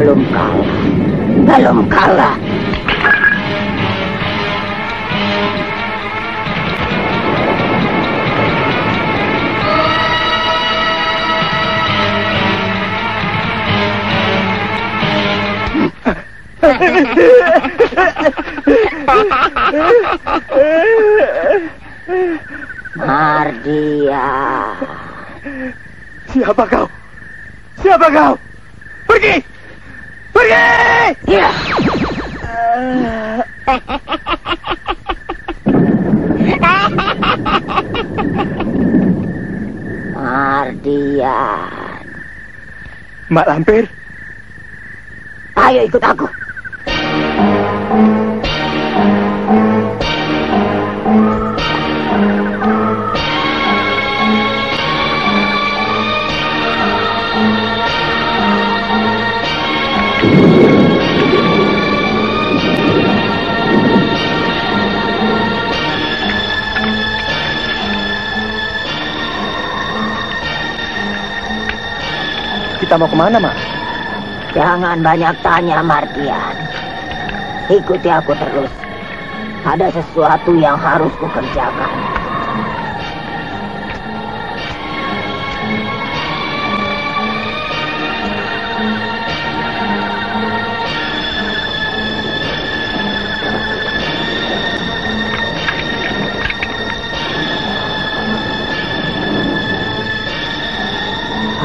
belum kalah. Belum kalah. Mardia. Siapa kau? Siapa kau? Pergi! Pergi! Ya. Mardian. Mak Lampir, Ayo ikut aku. Kita mau ke mana, Mak? Jangan banyak tanya, Mardian. Ikuti aku terus. Ada sesuatu yang harus kukerjakan.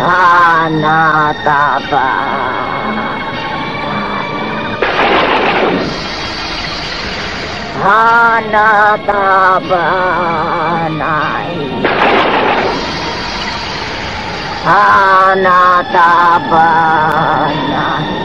Hanataba. Hanatabanai. Hanatabanai.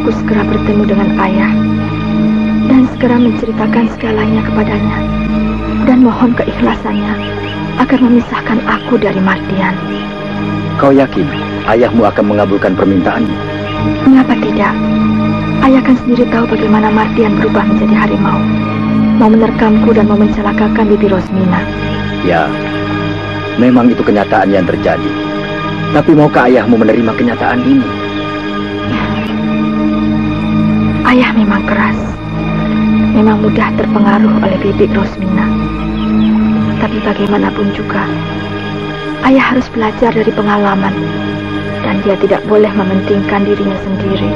aku segera bertemu dengan ayah dan segera menceritakan segalanya kepadanya dan mohon keikhlasannya agar memisahkan aku dari Martian. Kau yakin ayahmu akan mengabulkan permintaanmu? Mengapa tidak? Ayah kan sendiri tahu bagaimana Martian berubah menjadi harimau. Mau menerkamku dan mau mencelakakan Bibi Rosmina. Ya, memang itu kenyataan yang terjadi. Tapi maukah ayahmu menerima kenyataan ini? Ayah memang keras. Memang mudah terpengaruh oleh Bibi Rosmina. Tapi bagaimanapun juga, ayah harus belajar dari pengalaman. Dan dia tidak boleh mementingkan dirinya sendiri.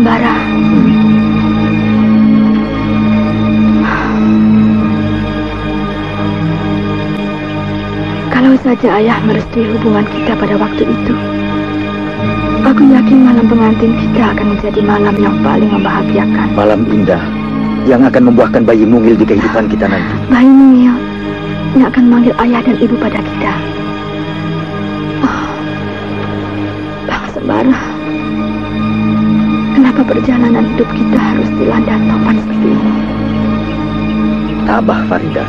Sembara. Kalau saja ayah merestui hubungan kita pada waktu itu, aku yakin malam pengantin kita akan menjadi malam yang paling membahagiakan. Malam indah yang akan membuahkan bayi mungil di kehidupan kita nanti. Bayi mungil yang akan manggil ayah dan ibu pada kita. Perjalanan hidup kita harus dilanda topan seperti ini? Tabah Farida.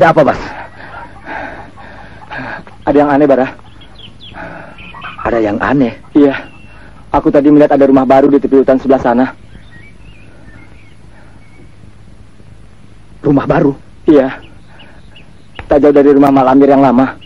Ada apa, Bas? Ada yang aneh, Bara. Ada yang aneh? Iya. Aku tadi melihat ada rumah baru di tepi hutan sebelah sana. Rumah baru? Iya. Tak jauh dari rumah Malamir yang lama.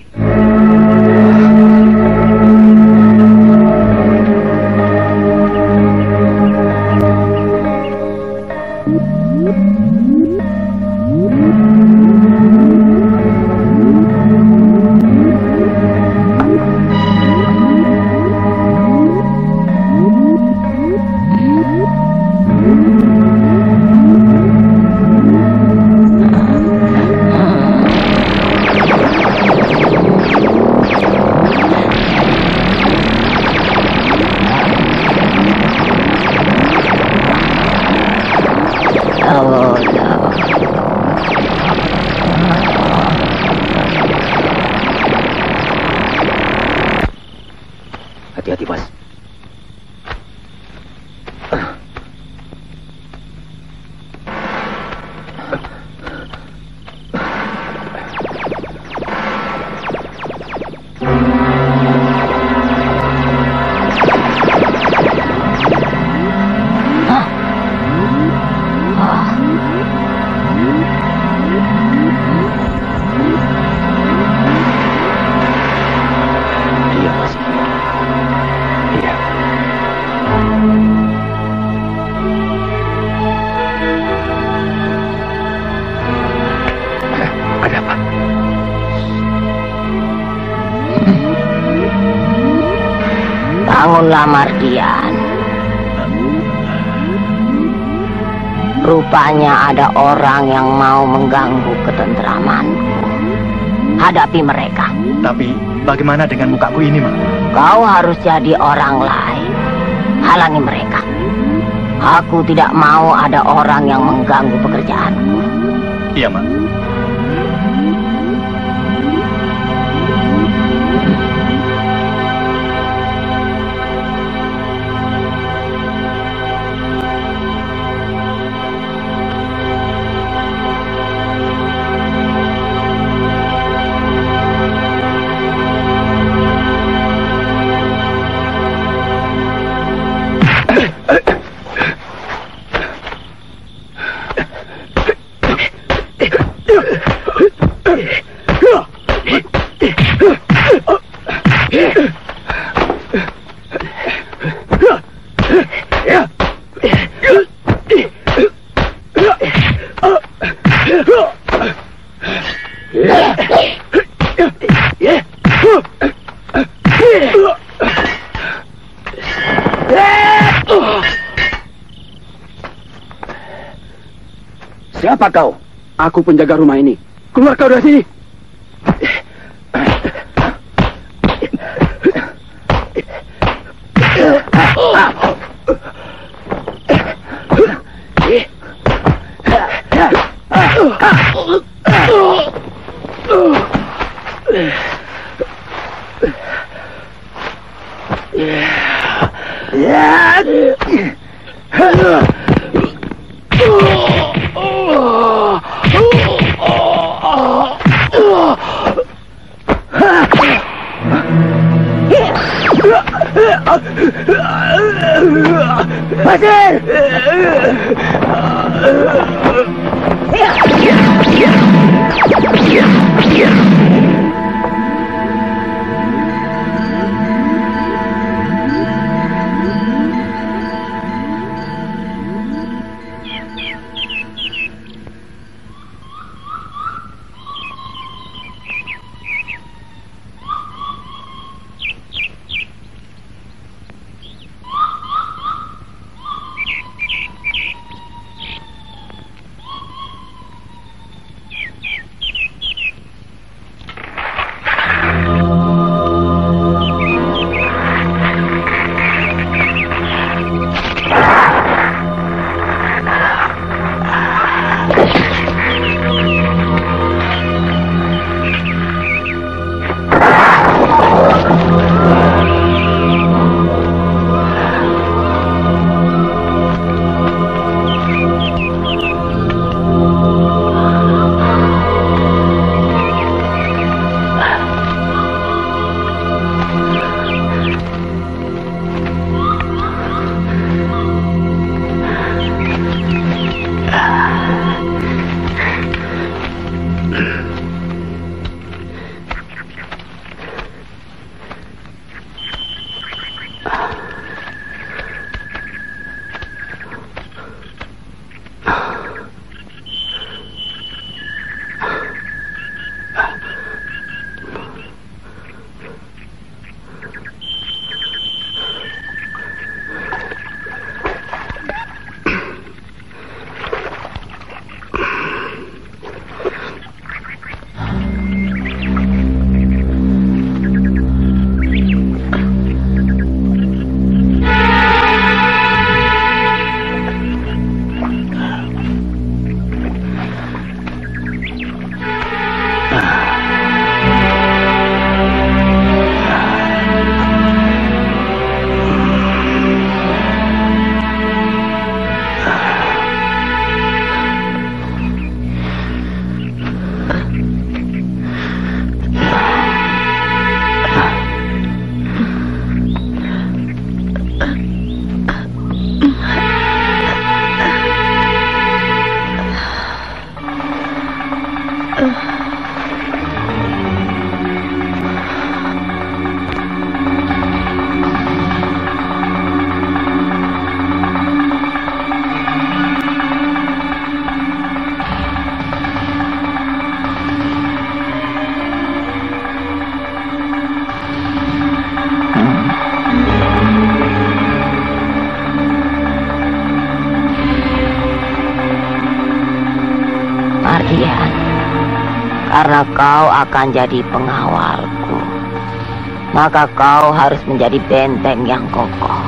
Ada orang yang mau mengganggu ketentramanku. Hadapi mereka. Tapi bagaimana dengan mukaku ini, Mak? Kau harus jadi orang lain. Halangi mereka. Aku tidak mau ada orang yang mengganggu pekerjaanku. Iya, Mak. Siapa kau? Aku penjaga rumah ini. Keluar kau dari sini. Mardian, kau akan jadi pengawalku, maka kau harus menjadi benteng yang kokoh.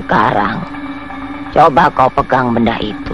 Sekarang, coba kau pegang benda itu.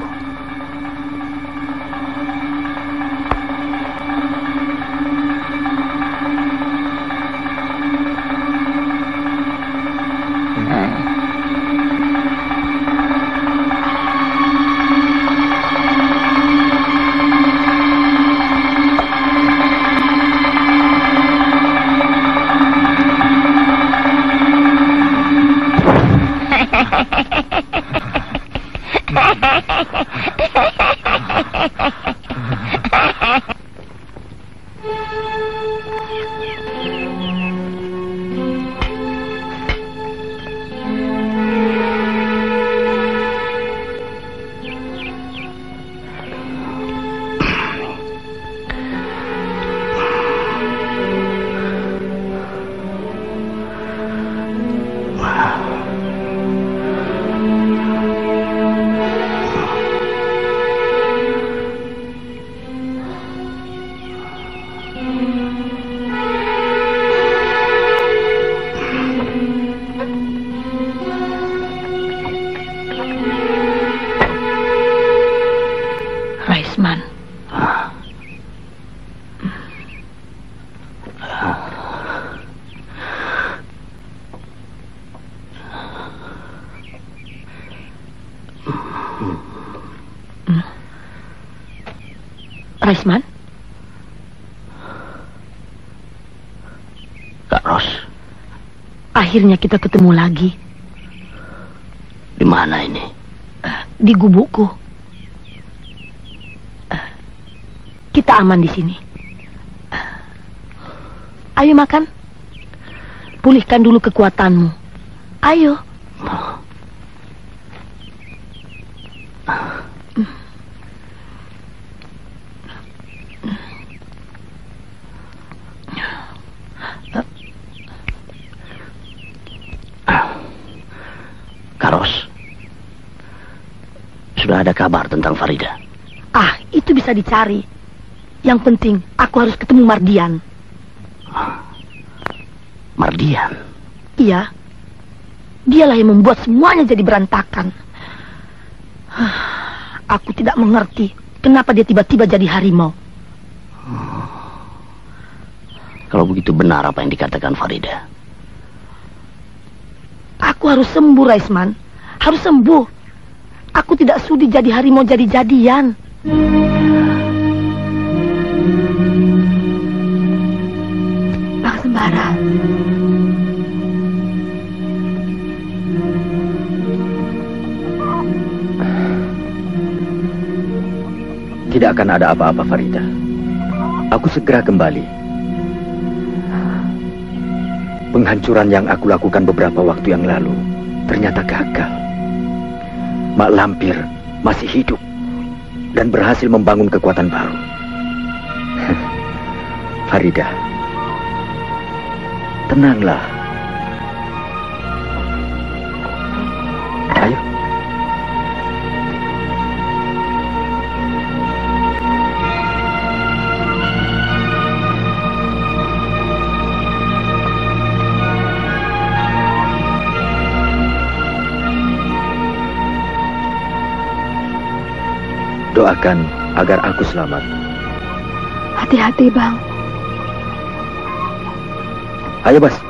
Akhirnya kita ketemu lagi di mana ini? di gubukku. Kita aman di sini. Ayo makan. Pulihkan dulu kekuatanmu. Ayo. Sudah ada kabar tentang Farida. Ah, itu bisa dicari. Yang penting, aku harus ketemu Mardian. Mardian. Iya. Dialah yang membuat semuanya jadi berantakan. Aku tidak mengerti kenapa dia tiba-tiba jadi harimau. Kalau begitu benar apa yang dikatakan Farida. Aku harus sembuh, Raisman. Harus sembuh. Aku tidak sudi jadi harimau jadi-jadian. Bang Sembara. Tidak akan ada apa-apa, Farida. Aku segera kembali. Penghancuran yang aku lakukan beberapa waktu yang lalu ternyata gagal. Mak Lampir masih hidup dan berhasil membangun kekuatan baru. Farida, tenanglah. Doakan agar aku selamat. Hati-hati, Bang. Ayo, Bas.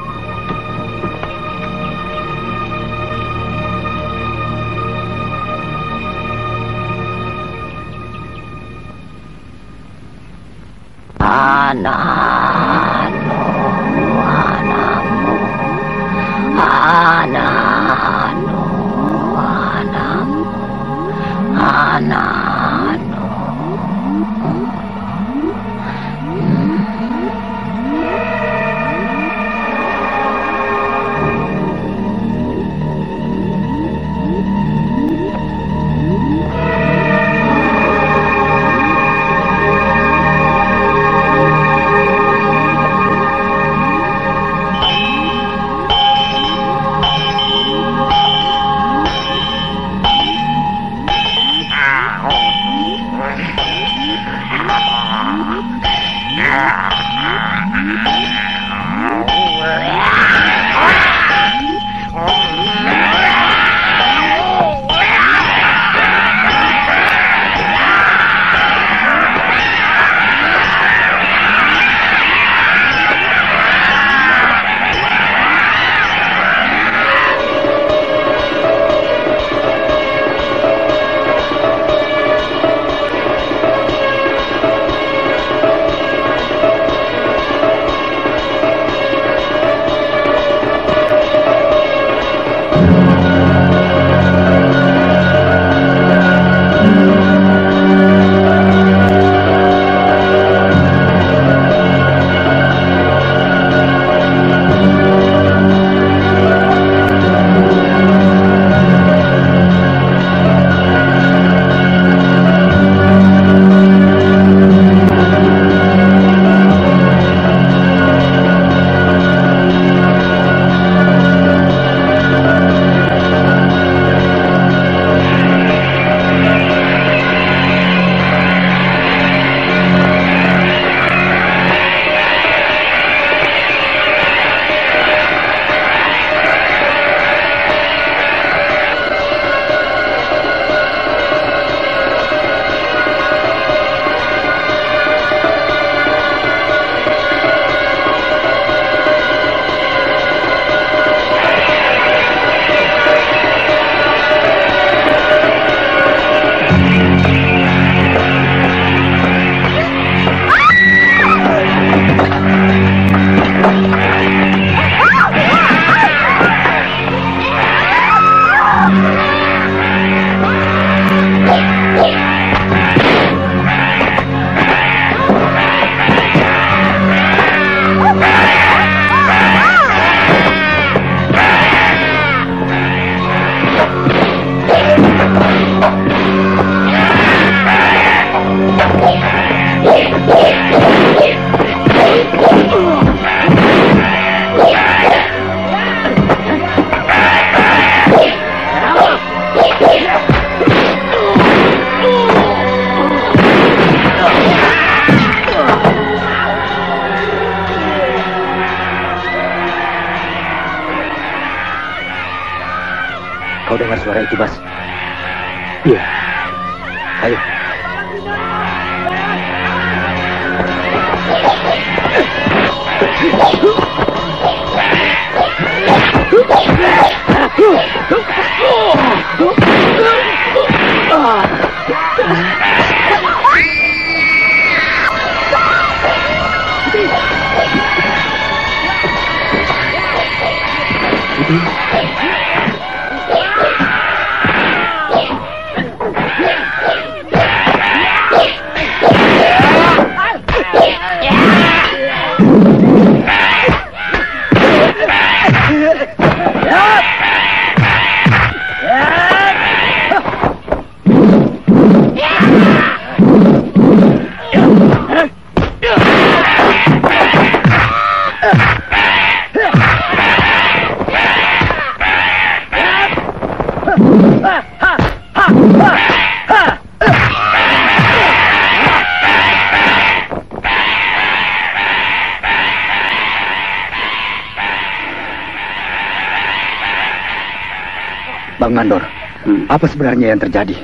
Mandor, Hmm. apa sebenarnya yang terjadi?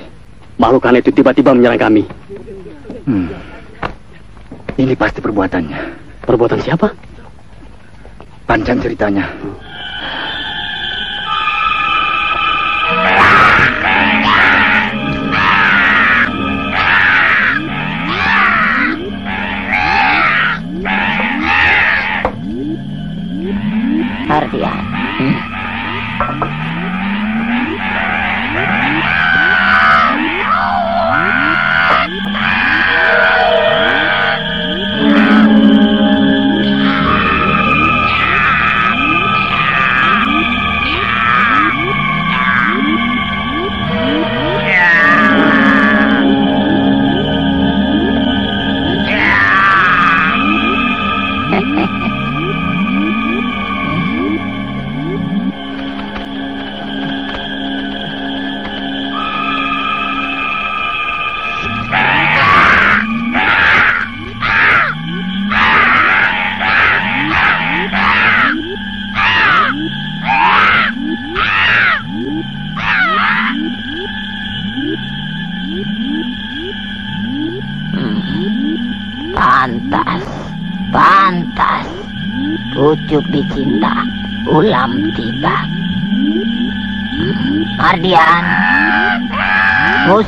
Makhluk aneh itu tiba-tiba menyerang kami. Hmm. Ini pasti perbuatannya. Perbuatan siapa? Panjang ceritanya. Ardian.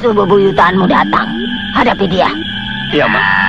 Musuh bebuyutanmu datang. Hadapi dia. Iya, Mak.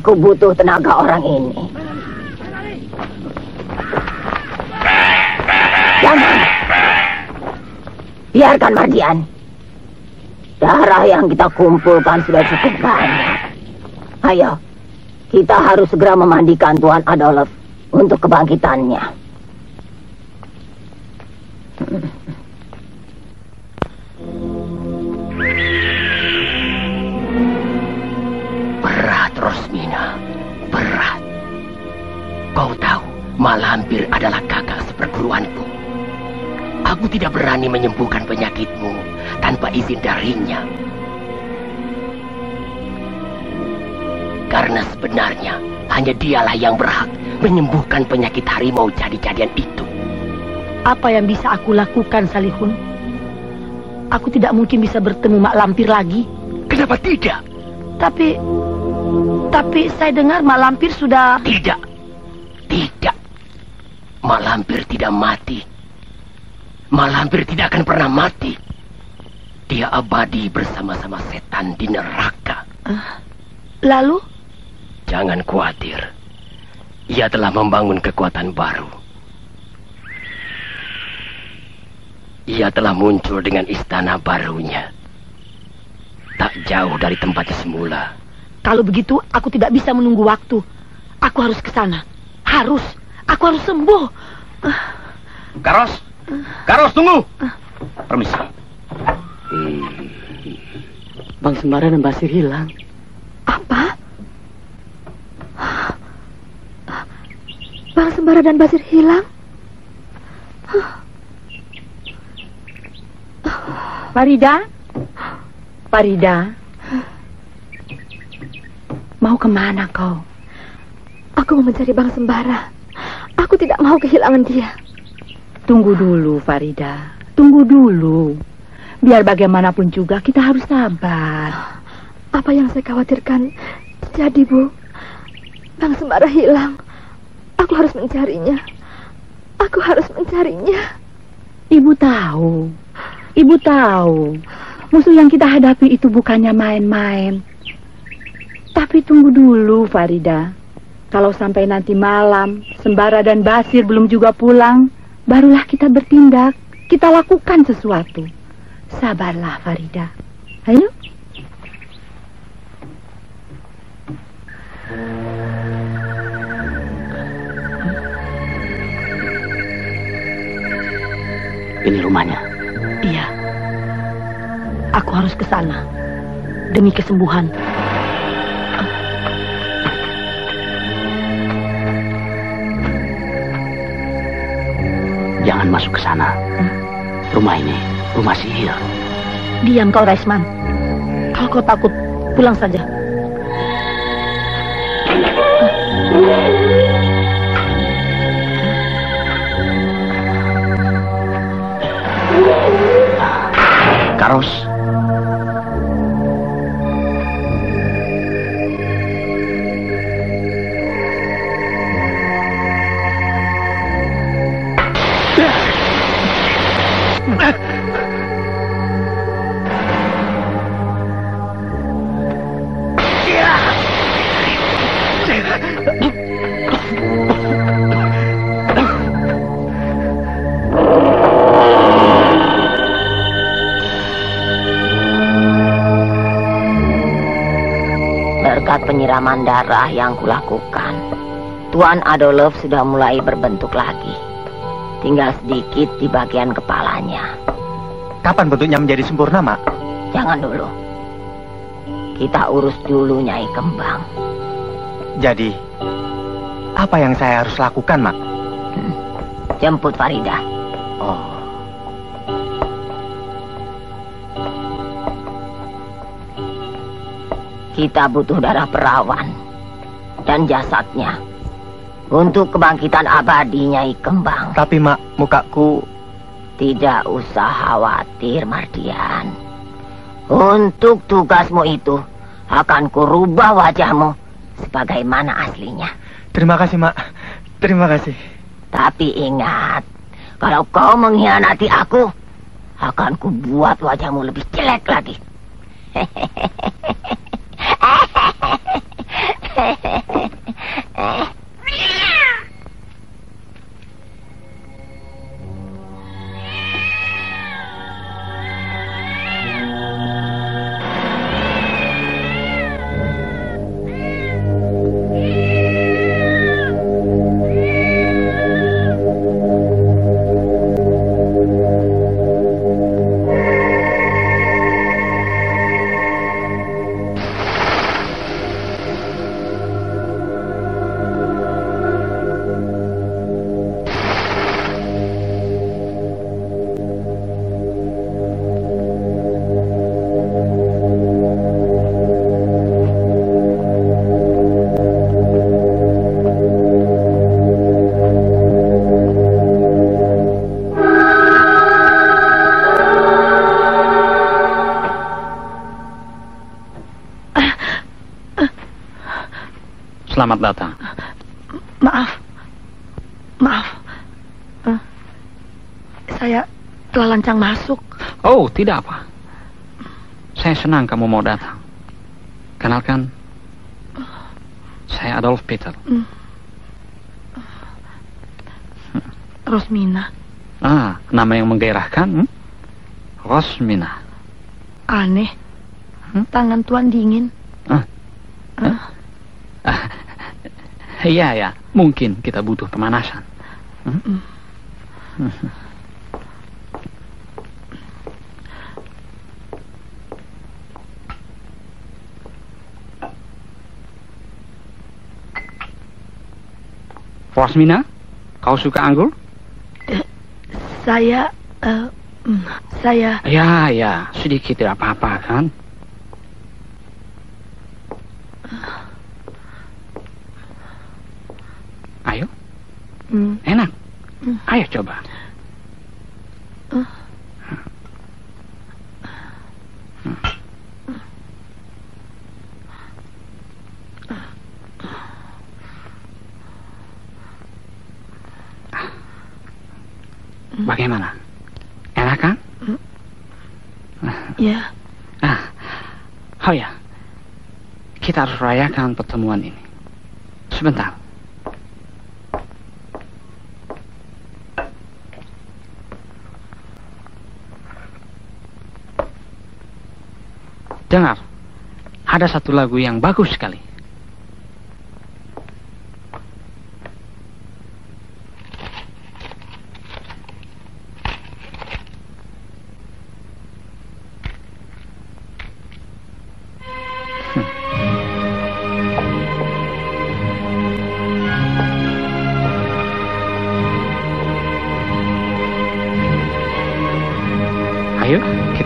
Aku butuh tenaga orang ini. Jangan. Biarkan Mardian. Darah yang kita kumpulkan sudah cukup banyak. Ayo, kita harus segera memandikan Tuan Adolf untuk kebangkitannya. Dialah yang berhak menyembuhkan penyakit harimau jadi-jadian itu. Apa yang bisa aku lakukan, Salihun? Aku tidak mungkin bisa bertemu Mak Lampir lagi. Kenapa tidak? Tapi... Tapi saya dengar Mak Lampir sudah... Tidak. Tidak. Malampir tidak mati. Malampir tidak akan pernah mati. Dia abadi bersama-sama setan di neraka. Lalu? Jangan khawatir. Ia telah membangun kekuatan baru. Ia telah muncul dengan istana barunya. Tak jauh dari tempatnya semula. Kalau begitu, aku tidak bisa menunggu waktu. Aku harus ke sana. Harus. Aku harus sembuh. Karos! Karos, tunggu! Permisi. Bang Sembara dan Basir hilang. Apa? Bang Sembara dan Basir hilang? Farida? Farida? Mau ke mana kau? Aku mau mencari Bang Sembara. Aku tidak mau kehilangan dia. Tunggu dulu, Farida. Tunggu dulu. Biar bagaimanapun juga kita harus sabar. Apa yang saya khawatirkan jadi, Bu. Bang Sembara hilang. Aku harus mencarinya. Aku harus mencarinya. Ibu tahu. Ibu tahu. Musuh yang kita hadapi itu bukannya main-main. Tapi tunggu dulu, Farida. Kalau sampai nanti malam, Sembara dan Basir belum juga pulang, barulah kita bertindak. Kita lakukan sesuatu. Sabarlah, Farida. Ayo. Ini rumahnya. Iya. Aku harus ke sana. Demi kesembuhan. Jangan masuk ke sana. Rumah ini, rumah sihir. Diam kau, Raisman. Kalau kau takut, pulang saja. Karos. Penyiraman darah yang kulakukan, Tuan Adolf sudah mulai berbentuk lagi. Tinggal sedikit di bagian kepalanya. Kapan bentuknya menjadi sempurna, Mak? Jangan dulu. Kita urus dulu Nyai Kembang. Jadi, apa yang saya harus lakukan, Mak? Jemput Farida. Kita butuh darah perawan dan jasadnya untuk kebangkitan abadi Nyai Kembang. tapi Mak, mukaku Tidak usah khawatir, Mardian. Untuk tugasmu itu, akan kurubah wajahmu sebagaimana aslinya. Terima kasih, Mak. Terima kasih. Tapi ingat, kalau kau mengkhianati aku, akan kubuat wajahmu lebih jelek lagi. tidak apa. Saya senang kamu mau datang. Kenalkan, saya Adolf Peter. Rosmina. Ah, nama yang menggairahkan. Hmm? Rosmina. Aneh. Hmm? Tangan Tuan dingin. Ah. Iya, ya. Mungkin kita butuh pemanasan. Hmm? Rosmina, kau suka anggur? Saya... mm, saya... Ya, ya. Sedikit tidak apa-apa, kan? Ayo, mm, enak. Ayo coba. Bagaimana? Enak kan? ya. Ah, oh ya. Kita harus rayakan pertemuan ini. Sebentar. Dengar, ada satu lagu yang bagus sekali.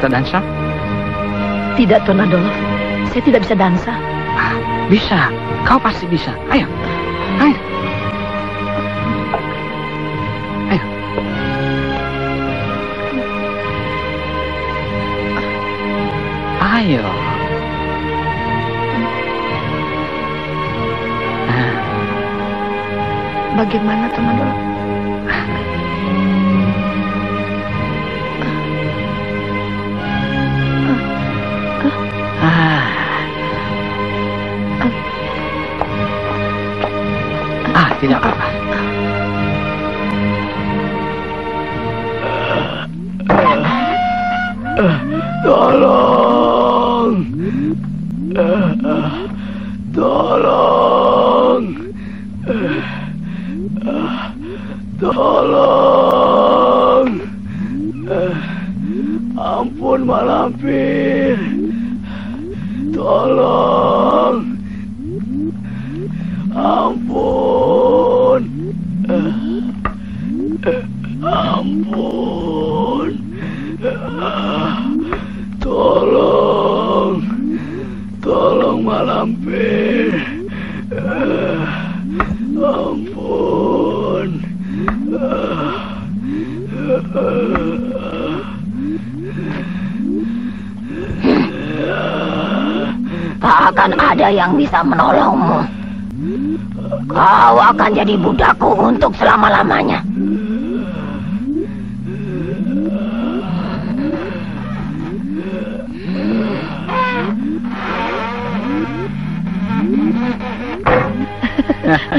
Kita dansa. Tidak, Tuan Adolf. Saya tidak bisa dansa. Ah, bisa, kau pasti bisa. Ayo, ayo. Ayo. Ayo. Ah, Bagaimana, Tuan Adolf? Tidak apa-apa. Tolong! Tolong! Tolong! Ampun Malampir! Tolong! Ampun! Ampun! Tolong! Tolong Malampir! Ampun! Tak akan ada yang bisa menolongmu. Kau akan jadi budakku untuk selama-lamanya.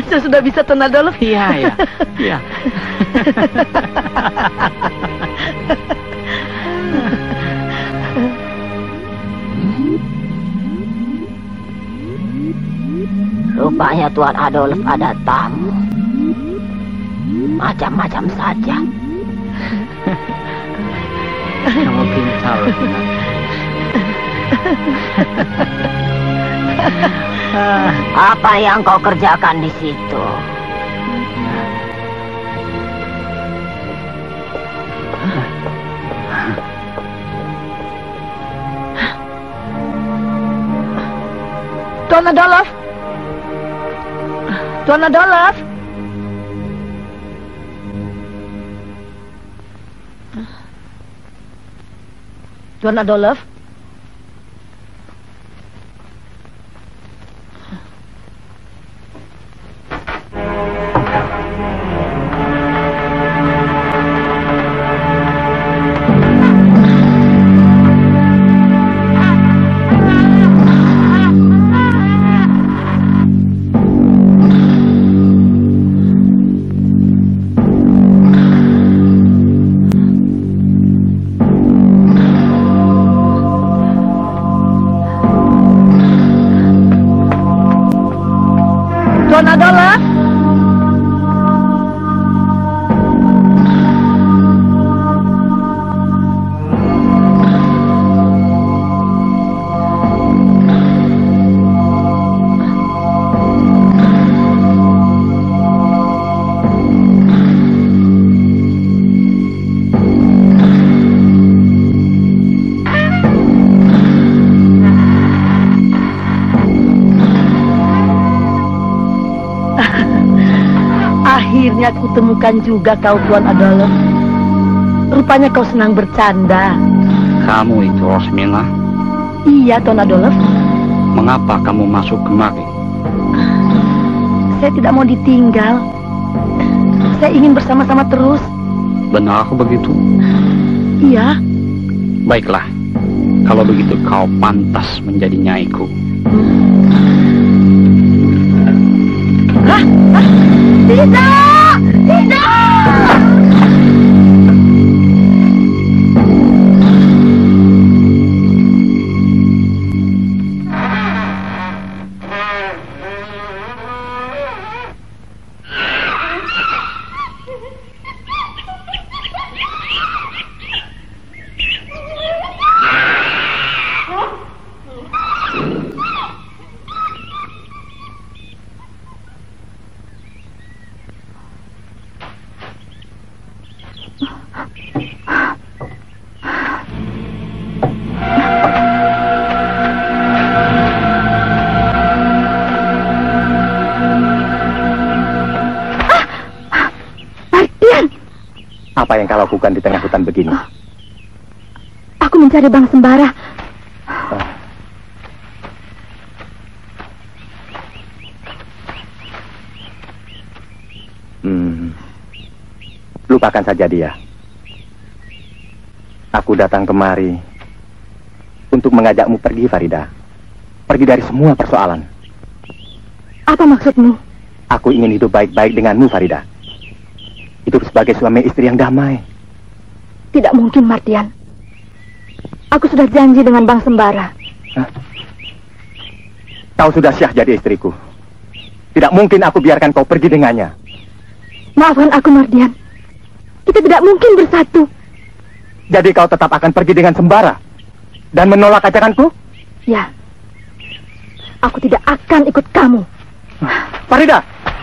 Saya sudah bisa Tuan Adolf. Iya, iya. Iya. Rupanya Tuan Adolf ada tamu. Macam-macam saja. Kamu pintar. Apa yang kau kerjakan di situ? Tuan Adolf. Tuan Adolf. Tuan Adolf. Kutemukan juga kau Tuan Adolf. Rupanya kau senang bercanda. Kamu itu Rosmina, Iya Tuan Adolf, mengapa kamu masuk kemari? saya tidak mau ditinggal. Saya ingin bersama-sama terus. Benar begitu? Iya, Baiklah, kalau begitu kau pantas menjadi nyaiku. tidak, tidak. Mardian, Apa yang kau lakukan di tengah hutan begini? aku mencari Bang Sembara. Hmm. Lupakan saja dia. Aku datang kemari untuk mengajakmu pergi, Farida. Pergi dari semua persoalan. Apa maksudmu? Aku ingin hidup baik-baik denganmu, Farida. Sebagai suami istri yang damai. Tidak mungkin, Mardian. Aku sudah janji dengan Bang Sembara. Kau sudah syah jadi istriku. Tidak mungkin aku biarkan kau pergi dengannya. Maafkan aku, Mardian. Kita tidak mungkin bersatu. Jadi kau tetap akan pergi dengan sembara. Dan menolak ajakanku? Ya. Aku tidak akan ikut kamu. Farida!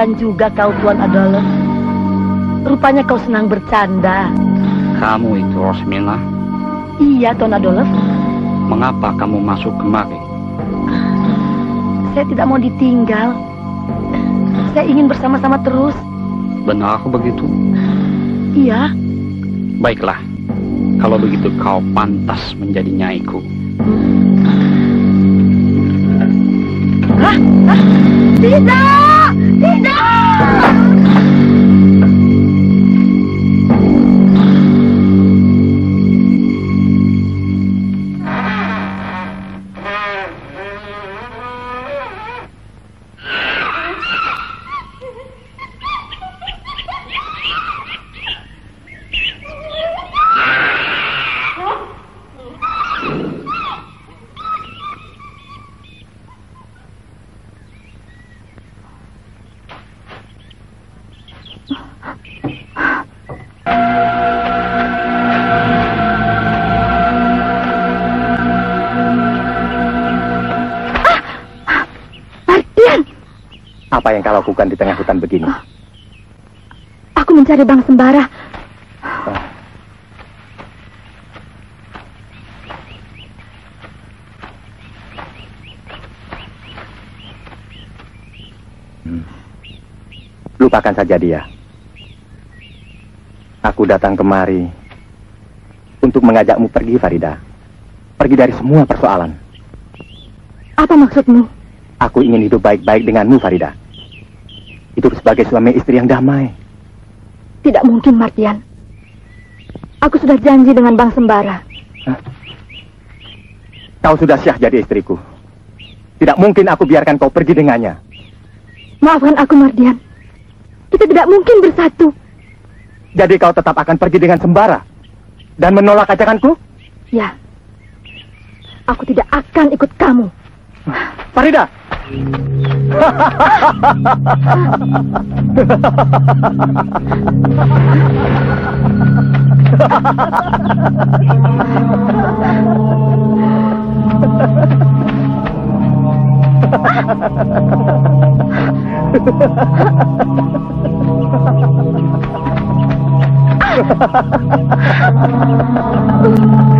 kutemukan juga kau Tuan Adolf. Rupanya kau senang bercanda. Kamu itu Rosmina, Iya Tuan Adolf, mengapa kamu masuk kemari? saya tidak mau ditinggal. Saya ingin bersama-sama terus. Benar begitu? Iya. Baiklah, kalau begitu kau pantas menjadi nyaiku. Tidak! Tidak! Apa yang kau lakukan di tengah hutan begini? Aku mencari Bang Sembara. Lupakan saja dia. Aku datang kemari untuk mengajakmu pergi, Farida. Pergi dari semua persoalan. Apa maksudmu? Aku ingin hidup baik-baik denganmu, Farida. Hidup sebagai suami istri yang damai. Tidak mungkin, Mardian. Aku sudah janji dengan Bang Sembara. Kau sudah syah jadi istriku. Tidak mungkin aku biarkan kau pergi dengannya. Maafkan aku, Mardian. Kita tidak mungkin bersatu. Jadi kau tetap akan pergi dengan sembara. Dan menolak ajakanku? Ya. Aku tidak akan ikut kamu. Farida! Ha ha ha ha ha!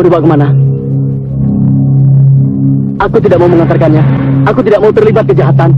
Mau dibawa ke mana? Aku tidak mau mengantarkannya. Aku tidak mau terlibat kejahatan.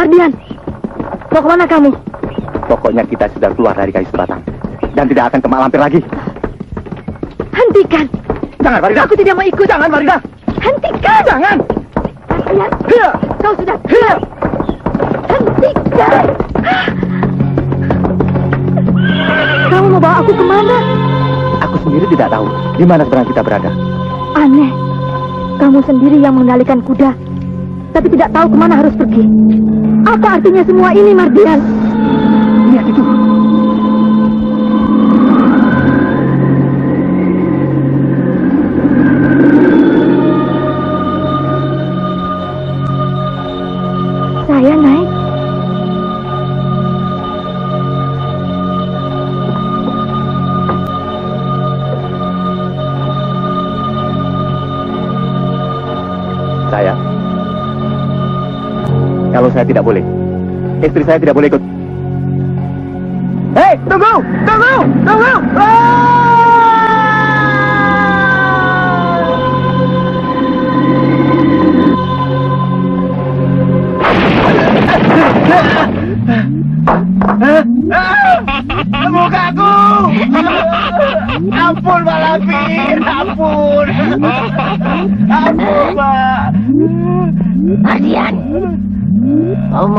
Mardian, mau ke mana kamu? Pokoknya kita sudah keluar dari kayu sebatang. Dan tidak akan ke Mak Lampir lagi. Hentikan! Jangan, Farida! Aku tidak mau ikut. Jangan, Farida! Hentikan! Jangan! Mardian, Hiya! kau sudah hilang. Hentikan! Kamu mau bawa aku ke mana? Aku sendiri tidak tahu di mana sebenarnya kita berada. Aneh. Kamu sendiri yang mengendalikan kuda, tapi tidak tahu ke mana harus pergi. Apa artinya semua ini, Mardian? Saya tidak boleh, istri saya tidak boleh ikut.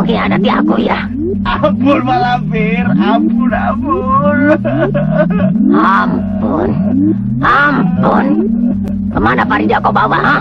Mengkhianati aku ya? Ampun, Pak Lampir! Ampun, ampun! Ampun, ampun. Ke mana Farida kau bawa, ha?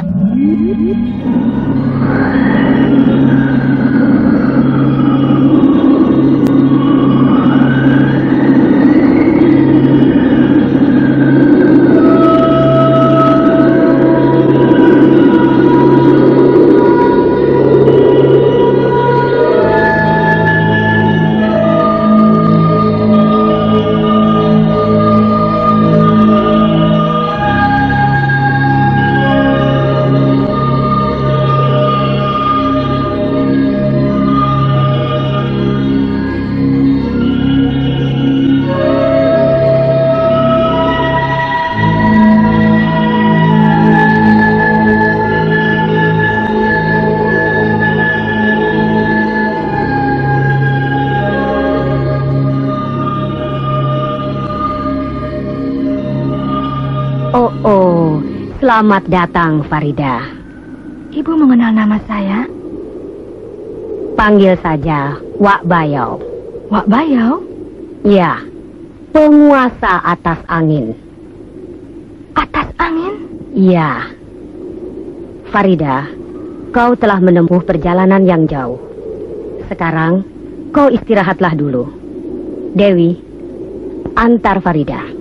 Selamat datang, Farida. Ibu mengenal nama saya? Panggil saja Wak Bayau. Wak Bayau? Ya, penguasa atas angin. Atas angin? Ya. Farida, kau telah menempuh perjalanan yang jauh. Sekarang, kau istirahatlah dulu. Dewi, antar Farida.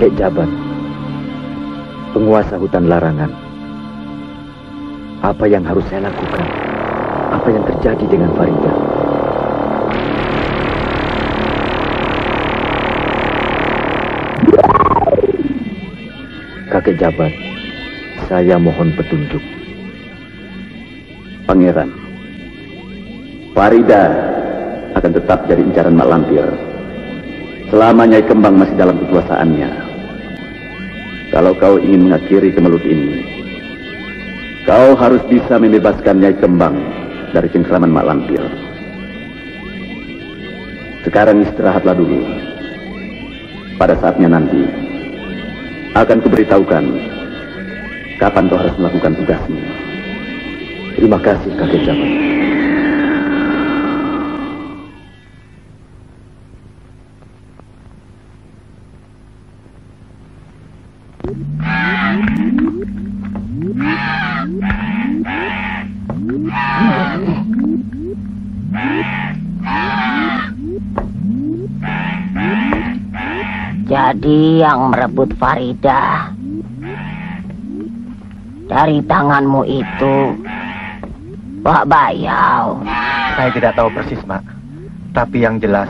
Kakek Jabat, penguasa hutan larangan. Apa yang harus saya lakukan? Apa yang terjadi dengan Farida? Kakek Jabat, saya mohon petunjuk. Pangeran, Farida akan tetap jadi incaran Mak Lampir. Selama Nyai Kembang masih dalam kekuasaannya. Kalau kau ingin mengakhiri kemelut ini, kau harus bisa membebaskan Nyai Kembang dari cengkraman Mak Lampir. Sekarang istirahatlah dulu. Pada saatnya nanti, akan kuberitahukan kapan kau harus melakukan tugasmu. Terima kasih, Kakek Jabat. Yang merebut Farida dari tanganmu itu Pak Bayau. Saya tidak tahu persis, Mak. Tapi yang jelas,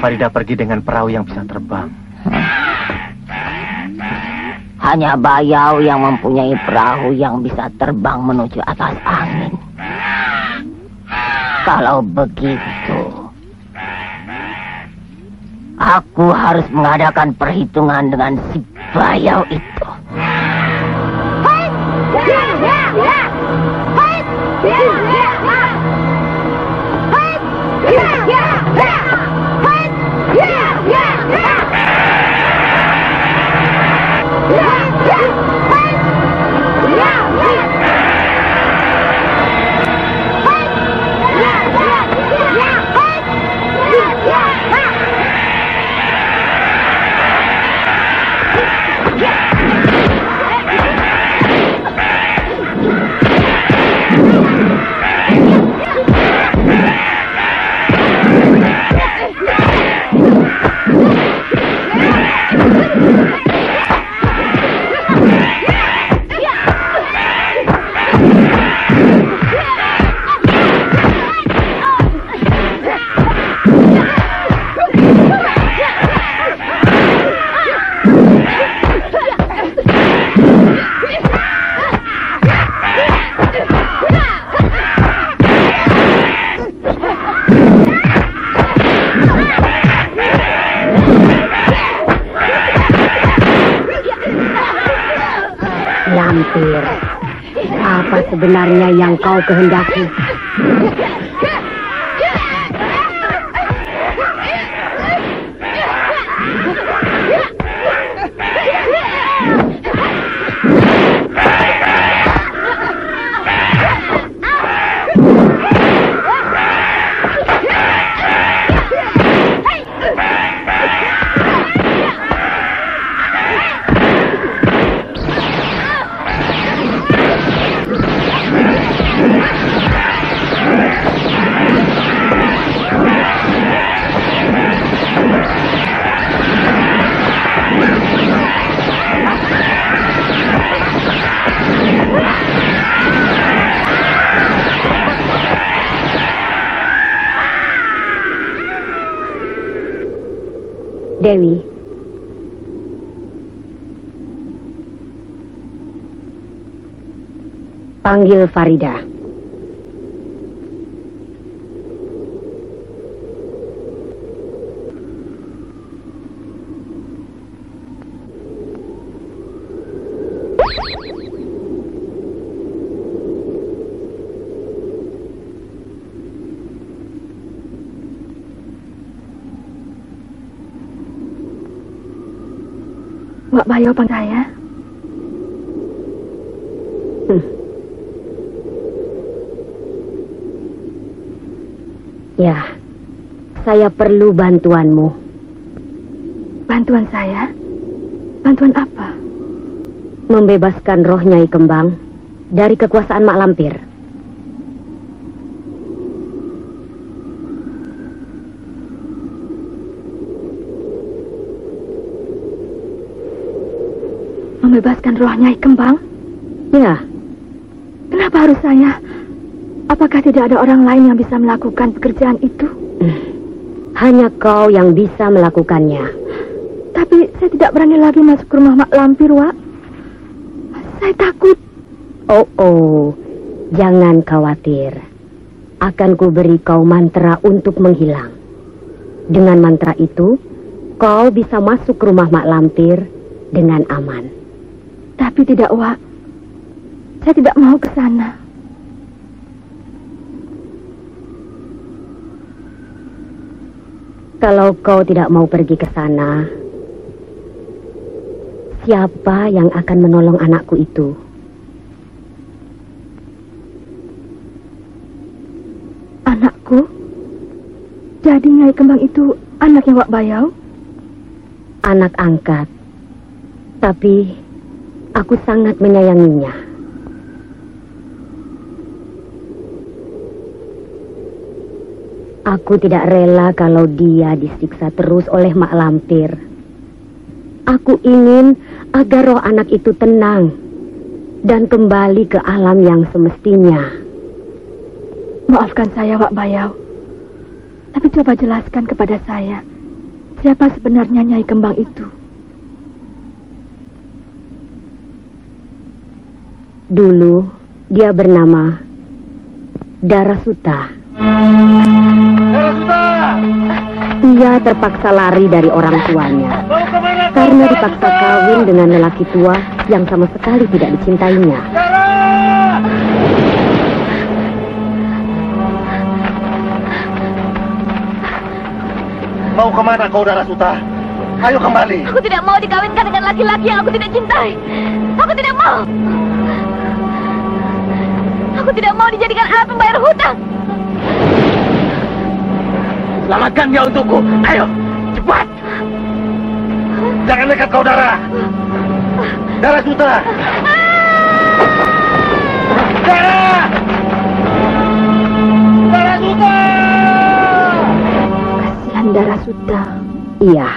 Farida pergi dengan perahu yang bisa terbang. Hanya Bayau yang mempunyai perahu yang bisa terbang menuju atas angin. Kalau begitu, Aku harus mengadakan perhitungan dengan si Bayau itu. Hei! Ya, ya, ya! Hei! Ya, ya! Yang kau Panggil Farida. Wak Bayo panggil saya. Ya, perlu bantuanmu. Bantuan saya? Bantuan apa? Membebaskan roh Nyai Kembang dari kekuasaan Mak Lampir. Membebaskan roh Nyai Kembang? Ya, Kenapa harus saya? Apakah tidak ada orang lain yang bisa melakukan pekerjaan itu? Hanya kau yang bisa melakukannya. Tapi saya tidak berani lagi masuk ke rumah Mak Lampir, Wak. Saya takut. Oh, oh, jangan khawatir. Akan kuberi kau mantra untuk menghilang. Dengan mantra itu, kau bisa masuk ke rumah Mak Lampir dengan aman. Tapi tidak, Wak. Saya tidak mau ke sana. Kalau kau tidak mau pergi ke sana, siapa yang akan menolong anakku itu? Anakku? Jadi Nyai Kembang itu anaknya Wak Bayau? Anak angkat. Tapi aku sangat menyayanginya. Aku tidak rela kalau dia disiksa terus oleh Mak Lampir. Aku ingin agar roh anak itu tenang dan kembali ke alam yang semestinya. Maafkan saya, Wak Bayau. Tapi coba jelaskan kepada saya, siapa sebenarnya Nyai Kembang itu? Dulu dia bernama Darasuta. Ia terpaksa lari dari orang tuanya karena dipaksa kawin dengan lelaki tua yang sama sekali tidak dicintainya. Mau ke mana kau, Darasuta? Ayo kembali. Aku tidak mau dikawinkan dengan laki-laki yang aku tidak cintai. Aku tidak mau. Aku tidak mau dijadikan alat pembayar hutang. Selamatkan dia untukku. Ayo, cepat. Jangan dekat kau, Dara. Darasuta. Dara! Darasuta! Kasihan Darasuta. Iya.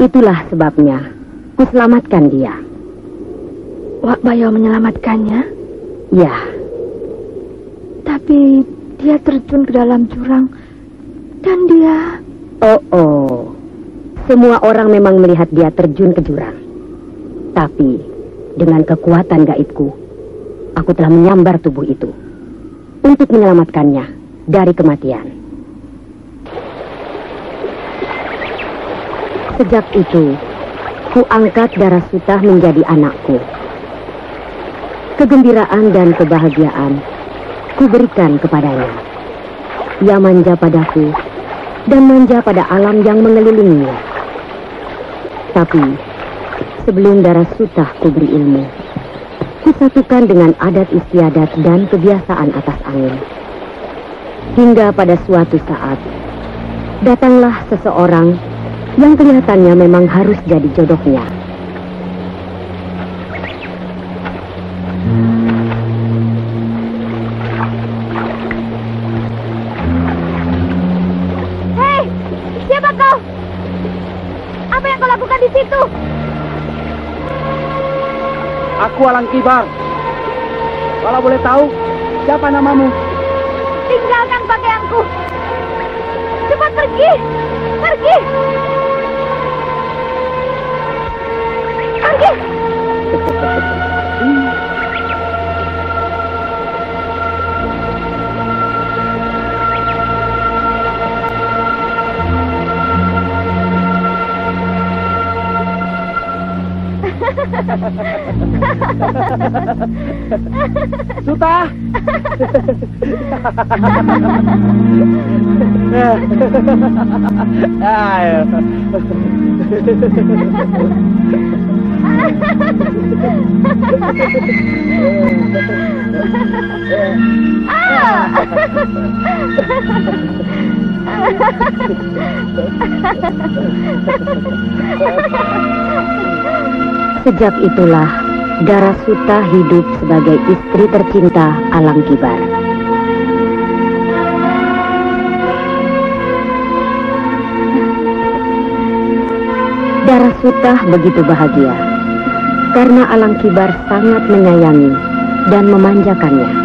Itulah sebabnya kuselamatkan dia. Wak Bayau menyelamatkannya, Ya, tapi dia terjun ke dalam jurang dan dia oh oh. Semua orang memang melihat dia terjun ke jurang. Tapi dengan kekuatan gaibku, aku telah menyambar tubuh itu untuk menyelamatkannya dari kematian. Sejak itu, ku angkat darah sutah menjadi anakku. kegembiraan dan kebahagiaan kuberikan kepadanya. Ia manja padaku dan manja pada alam yang mengelilinginya. Tapi sebelum darah sutah kuberi ilmu, kusatukan dengan adat istiadat dan kebiasaan atas angin. Hingga pada suatu saat, datanglah seseorang yang kelihatannya memang harus jadi jodohnya. Aku Alang Kibar. Kalau boleh tahu, siapa namamu? Tinggalkan pakaianku. Cepat pergi, pergi. Pergi. Suta! Ayo. Sejak itulah Darasuta hidup sebagai istri tercinta Alang Kibar. Darasuta begitu bahagia karena Alang Kibar sangat menyayangi dan memanjakannya.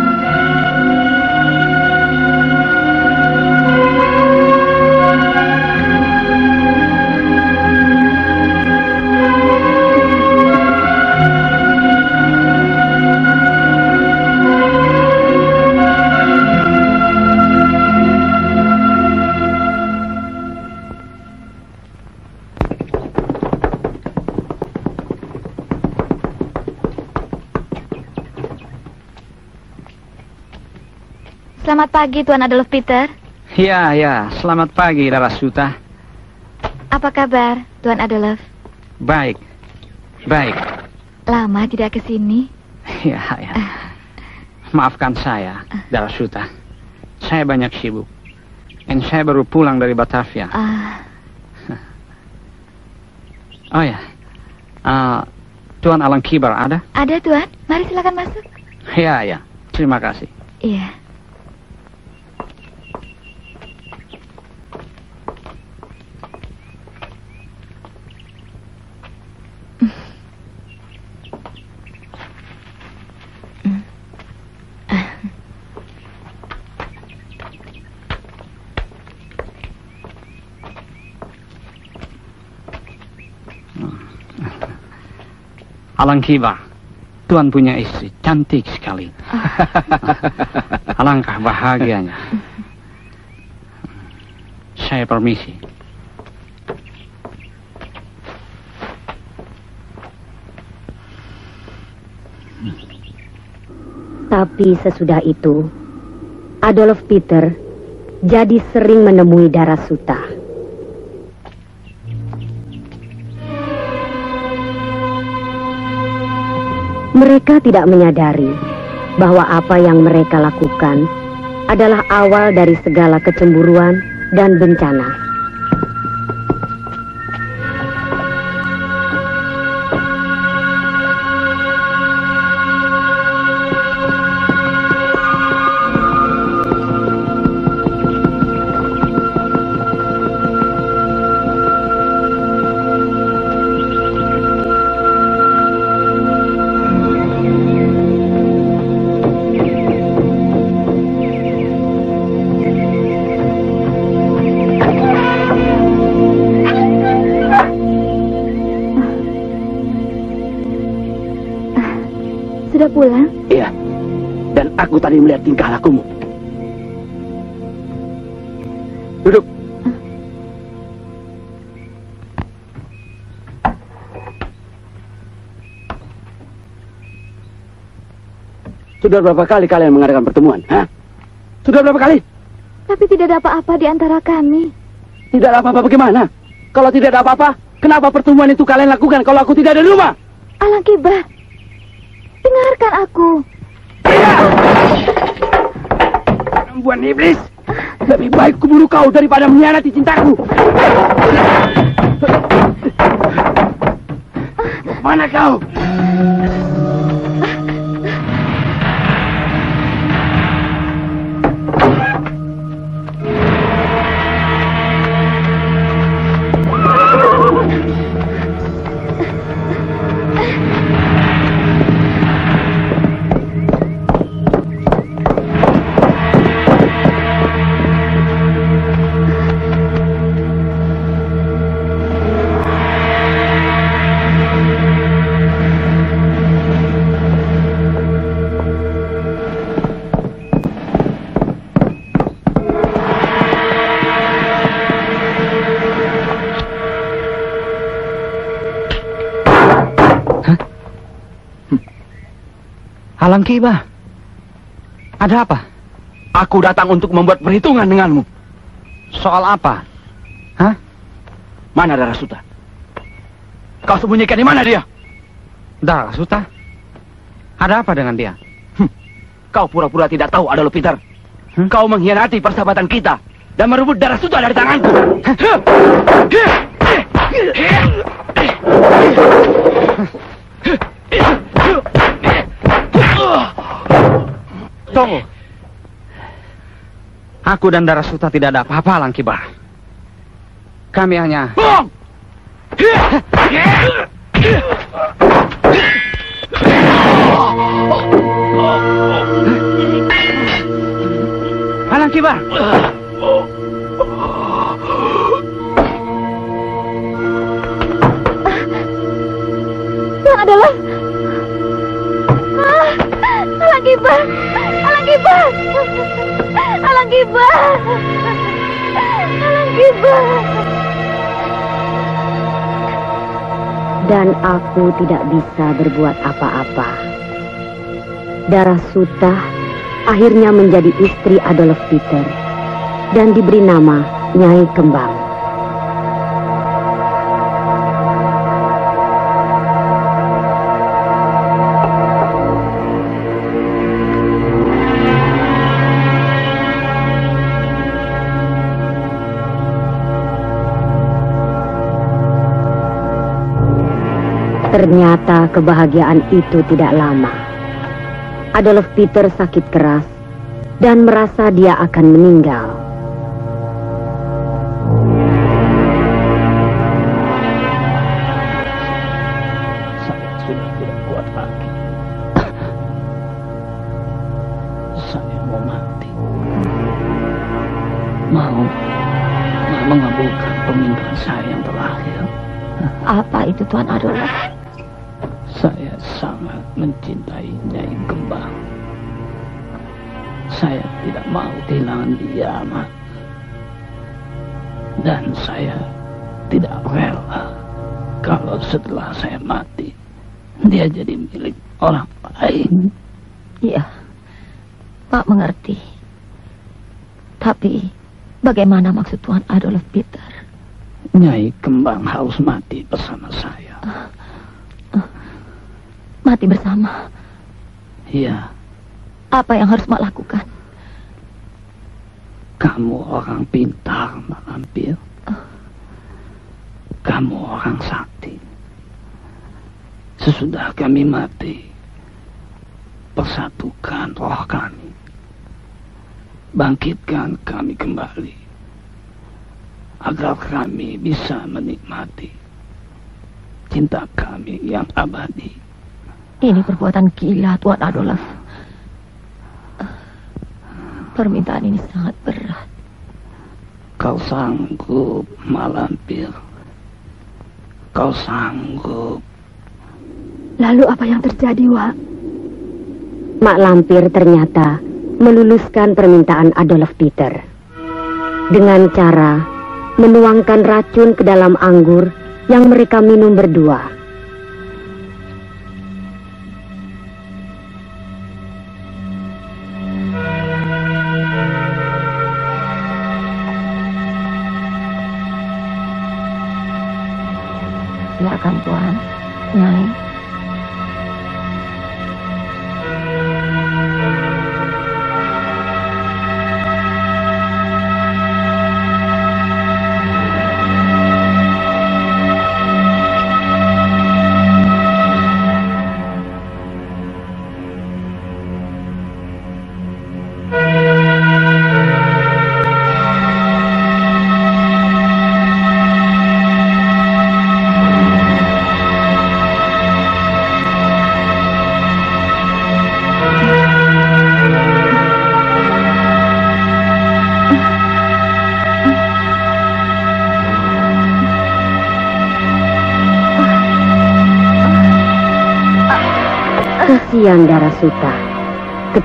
Pagi, Tuan Adolf Peter. Ya, ya. Selamat pagi, Darasuta. Apa kabar, Tuan Adolf? Baik. Baik. Lama tidak ke sini. Ya, ya. Maafkan saya, Darasuta. Saya banyak sibuk. Dan saya baru pulang dari Batavia. Ah, Oh ya. Ah, Tuan Alang Kibar ada? ada, Tuan. Mari silakan masuk. Ya, ya. Terima kasih. Iya. Alang Kibar. Tuan punya istri cantik sekali. Alangkah bahagianya. Saya permisi. Tapi sesudah itu, Adolf Peter jadi sering menemui Darasuta. Mereka tidak menyadari bahwa apa yang mereka lakukan adalah awal dari segala kecemburuan dan bencana. Tadi melihat tingkah lakumu. Duduk. Sudah berapa kali kalian mengadakan pertemuan? Hah? Sudah berapa kali? Tapi tidak ada apa-apa di antara kami. Tidak ada apa-apa bagaimana? Kalau tidak ada apa-apa, kenapa pertemuan itu kalian lakukan kalau aku tidak ada di rumah? Alang Kibar, dengarkan aku. Iblis, lebih baik kuburu kau daripada mengkhianati cintaku. Mana kau? Alang Kiba, ada apa? Aku datang untuk membuat perhitungan denganmu. Soal apa? Hah? Mana Darah Suta? Kau sembunyikan di mana dia? Darah Suta? Ada apa dengan dia? Hm. Kau pura-pura tidak tahu Adolf Peter. Hmm? Kau mengkhianati persahabatan kita dan merebut Darah Suta dari tanganku. Tunggu. Aku dan Darah Suta tidak ada apa-apa, Langkibar. Kami hanya... Bong! Alang Kibar. Yang adalah... Ah, Alang Kibar! Alang! Alang! Dan aku tidak bisa berbuat apa-apa. Darah Suta akhirnya menjadi istri Adolf Peter dan diberi nama Nyai Kembang. Kebahagiaan itu tidak lama. Adolf Peter sakit keras dan merasa dia akan meninggal. Bagaimana maksud Tuan Adolf Peter? Nyai Kembang harus mati bersama saya. Mati bersama. Iya, Apa yang harus Mak lakukan? kamu orang pintar, Mak Lampir. Kamu orang sakti. Sesudah kami mati, persatukan roh kami. Bangkitkan kami kembali. Agar kami bisa menikmati cinta kami yang abadi. Ini perbuatan gila Tuan Adolf. Permintaan ini sangat berat. Kau sanggup, Malampir. Kau sanggup. Lalu apa yang terjadi, Wak? Mak Lampir ternyata meluluskan permintaan Adolf Peter. Dengan cara menuangkan racun ke dalam anggur yang mereka minum berdua.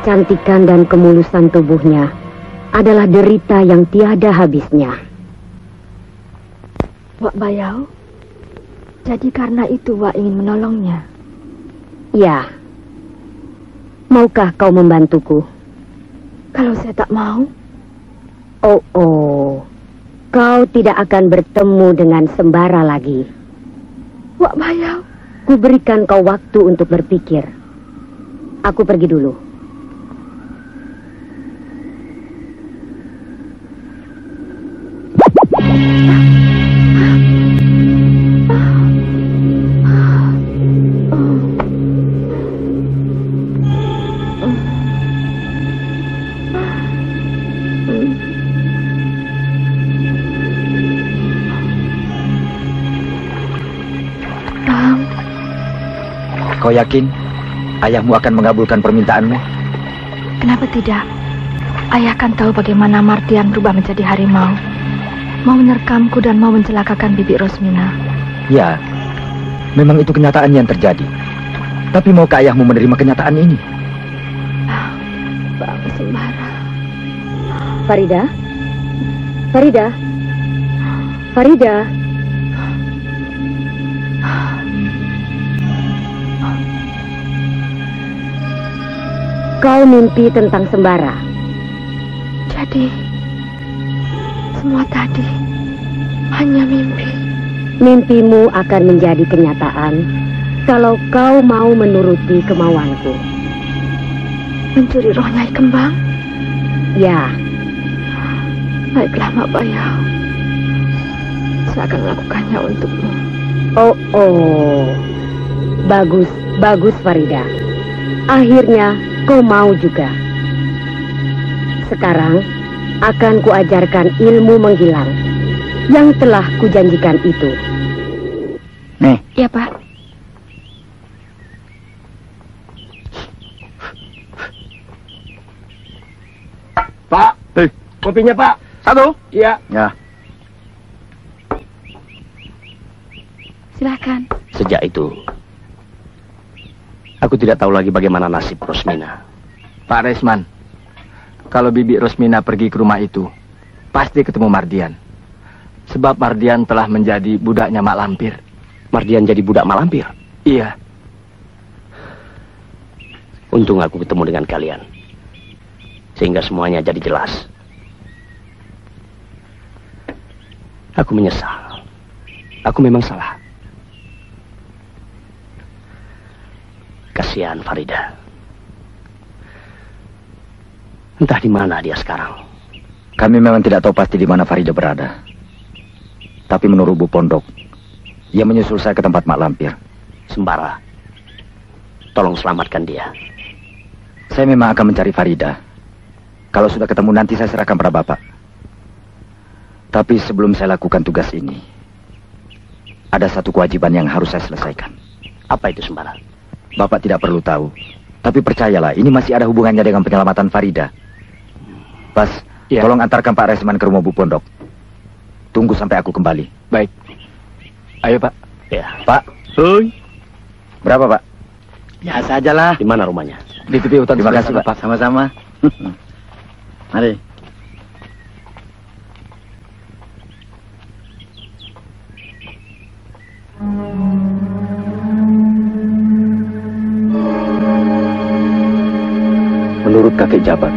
Kecantikan dan kemulusan tubuhnya adalah derita yang tiada habisnya. Wak Bayau, jadi karena itu Wak ingin menolongnya. Ya. Maukah kau membantuku? Kalau saya tak mau, Oh, oh. Kau tidak akan bertemu dengan sembara lagi. Wak Bayau, Ku berikan kau waktu untuk berpikir. Aku pergi dulu. Kau yakin ayahmu akan mengabulkan permintaanmu? kenapa tidak? Ayah kan tahu bagaimana Martian berubah menjadi harimau. Mau menerkamku dan mau mencelakakan Bibi Rosmina. Ya, memang itu kenyataan yang terjadi. Tapi maukah ayahmu menerima kenyataan ini? Bang Sembara. Farida? Farida? Farida? Kau mimpi tentang sembara. Jadi, semua tadi hanya mimpi. Mimpimu akan menjadi kenyataan kalau kau mau menuruti kemauanku. Mencuri roh Nyai Kembang? Ya, Baiklah, Mak Bayau. Saya akan melakukannya untukmu. oh oh. Bagus, bagus Farida. Akhirnya kau mau juga. Sekarang akan kuajarkan ilmu menghilang yang telah kujanjikan itu. Nih, Ya, Pak. Pak, kopinya Pak. Satu. Iya. ya. Silakan. Sejak itu, aku tidak tahu lagi bagaimana nasib Rosmina. Pak Resman, kalau Bibi Rosmina pergi ke rumah itu, pasti ketemu Mardian. Sebab Mardian telah menjadi budaknya Mak Lampir. Mardian jadi budak malampir. Iya, Untung aku ketemu dengan kalian. Sehingga semuanya jadi jelas. Aku menyesal. Aku memang salah. Kasihan Farida. Entah di mana dia sekarang. Kami memang tidak tahu pasti di mana Farida berada. Tapi menurut Bu Pondok, ia menyusul saya ke tempat Mak Lampir. Sembara. Tolong selamatkan dia. Saya memang akan mencari Farida. Kalau sudah ketemu nanti saya serahkan pada Bapak. Tapi sebelum saya lakukan tugas ini, ada satu kewajiban yang harus saya selesaikan. Apa itu Sembara? Bapak tidak perlu tahu. Tapi percayalah, ini masih ada hubungannya dengan penyelamatan Farida. Pas, tolong antarkan Pak Resman ke rumah Bu Pondok. Tunggu sampai aku kembali. baik. Ayo Pak. Ya. Pak. Hoi. Berapa, Pak? Biasa aja lah. Di mana rumahnya? Di tepi hutan Terima kasih, Pak. Sama-sama. Mari. Menurut kakek Jabat,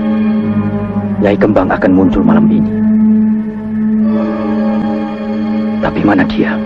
Nyai Kembang akan muncul malam ini. Tapi mana dia?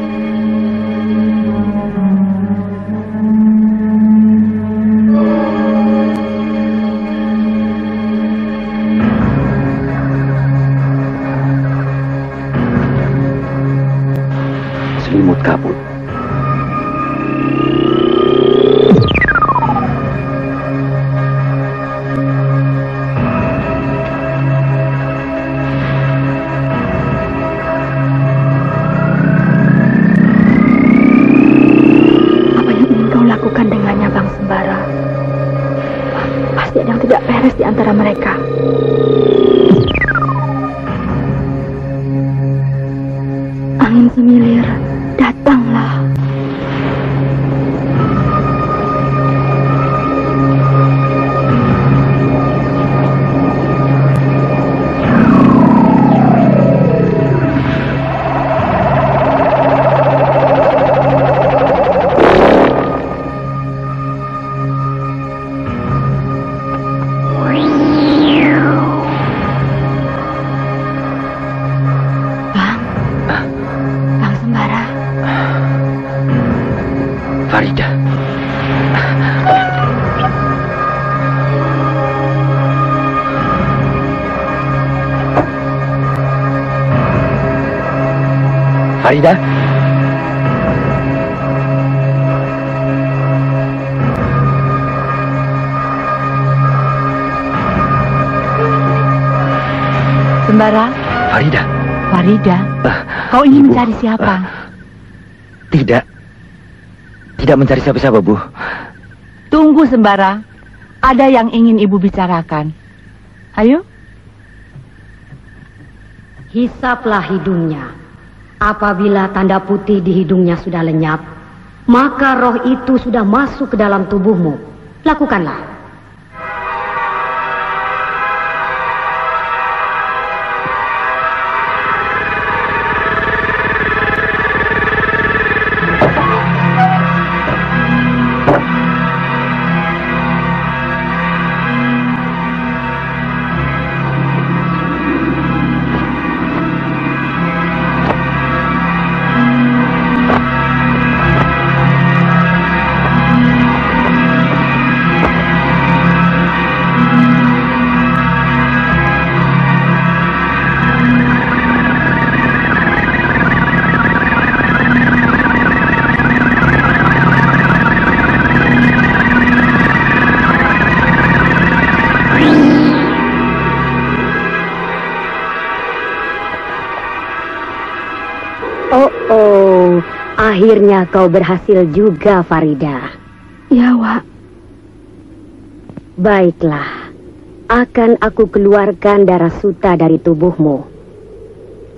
Farida? Sembara, Farida? Farida, kau ingin mencari siapa? Tidak. Tidak mencari siapa-siapa, Bu. Tunggu Sembara, ada yang ingin ibu bicarakan. Ayo. Hisaplah hidungnya. Apabila tanda putih di hidungnya sudah lenyap, maka roh itu sudah masuk ke dalam tubuhmu. Lakukanlah. Kau berhasil juga, Farida. Ya, Wak. Baiklah. Akan aku keluarkan darah suta dari tubuhmu.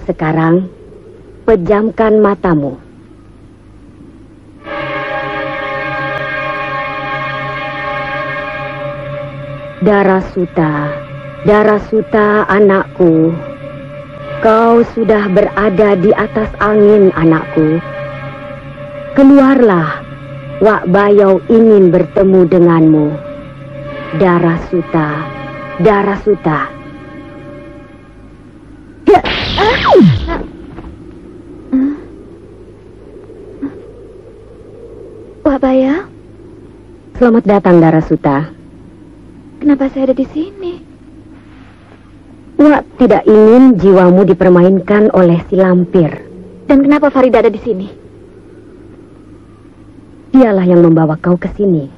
Sekarang, pejamkan matamu. Darah suta, darah suta anakku. Kau sudah berada di atas angin, anakku. Keluarlah, Wak Bayau ingin bertemu denganmu. Darah Suta, Darah Suta. Wak Baya, Selamat datang, Darah Suta. kenapa saya ada di sini? Wak tidak ingin jiwamu dipermainkan oleh si lampir. Dan kenapa Farida ada di sini? Dialah yang membawa kau ke sini.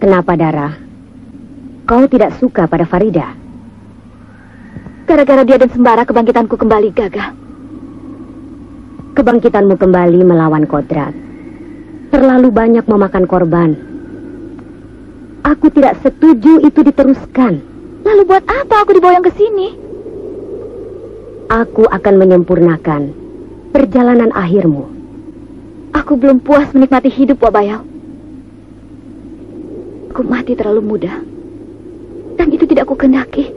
Kenapa, Dara? Kau tidak suka pada Farida? Gara-gara dia dan sembara kebangkitanku kembali gagal. Kebangkitanmu kembali melawan kodrat. Terlalu banyak memakan korban. Aku tidak setuju itu diteruskan. Lalu buat apa aku diboyong ke sini? Aku akan menyempurnakan perjalanan akhirmu. Aku belum puas menikmati hidup, Wak Bayau. Aku mati terlalu muda. Dan itu tidak aku kendaki.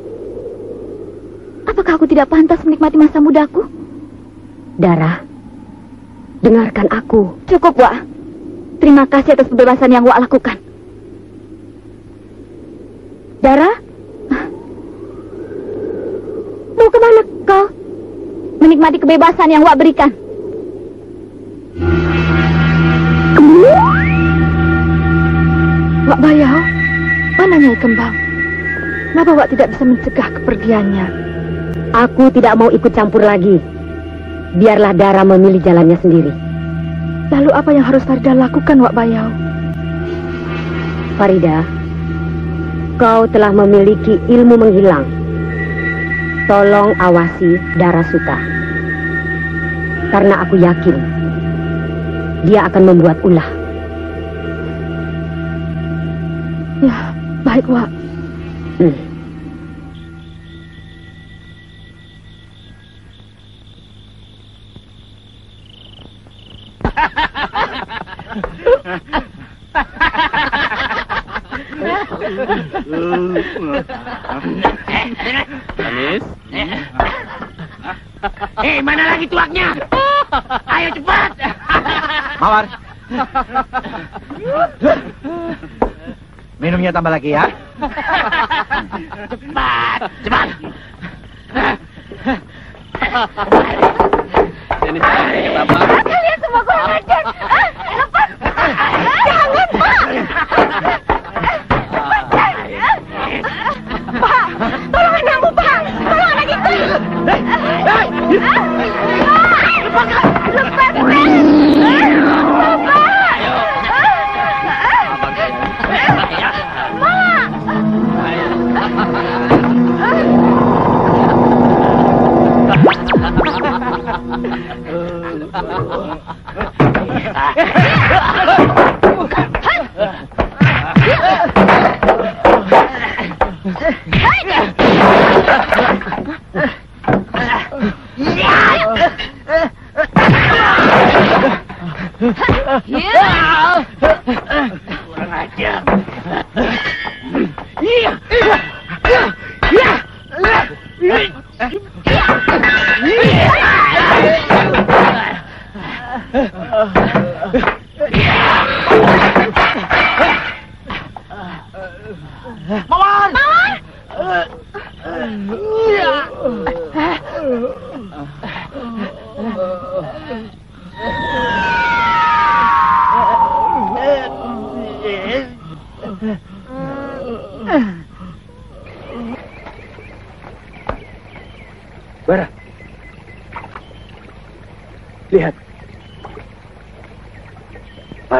Apakah aku tidak pantas menikmati masa mudaku? Dara, dengarkan aku. Cukup, Wak. Terima kasih atas kebebasan yang Wak lakukan. Dara? Mau ke mana kau? Menikmati kebebasan yang Wak berikan. Wak Bayau, mana Nyai Kembang? Kenapa Wak tidak bisa mencegah kepergiannya? Aku tidak mau ikut campur lagi. Biarlah Dara memilih jalannya sendiri. Lalu apa yang harus Farida lakukan, Wak Bayau? Farida, kau telah memiliki ilmu menghilang. Tolong awasi Dara Suta. Karena aku yakin dia akan membuat ulah. Ya, baik, Wak. Hmm. Anis? Eh, mana lagi tuaknya? Ayo cepat! Mawar. Minumnya tambah lagi ya. Cepat, cepat. Ini saya Bapak. Kalian semua kurang ajar.